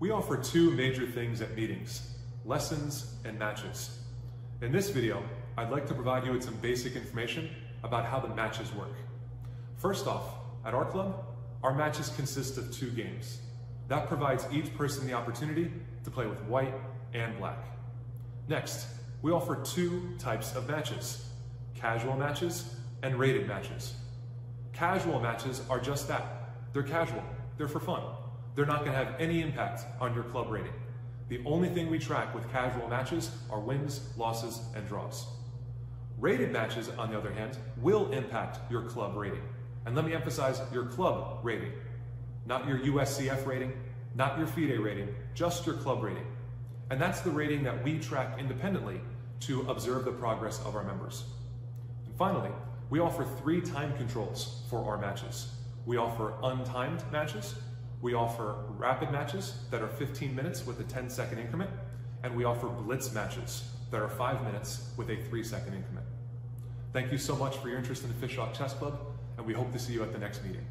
We offer two major things at meetings, lessons and matches. In this video, I'd like to provide you with some basic information about how the matches work. First off, at our club, our matches consist of two games. That provides each person the opportunity to play with white and black. Next, we offer two types of matches, casual matches and rated matches. Casual matches are just that. They're casual, they're for fun. They're not gonna have any impact on your club rating. The only thing we track with casual matches are wins, losses, and draws. Rated matches, on the other hand, will impact your club rating. And let me emphasize your club rating, not your USCF rating, not your FIDE rating, just your club rating. And that's the rating that we track independently to observe the progress of our members. And finally, we offer three time controls for our matches. We offer untimed matches, we offer rapid matches that are 15 minutes with a 10 second increment, and we offer blitz matches that are five minutes with a three second increment. Thank you so much for your interest in the Fishhawk Chess Club, and we hope to see you at the next meeting.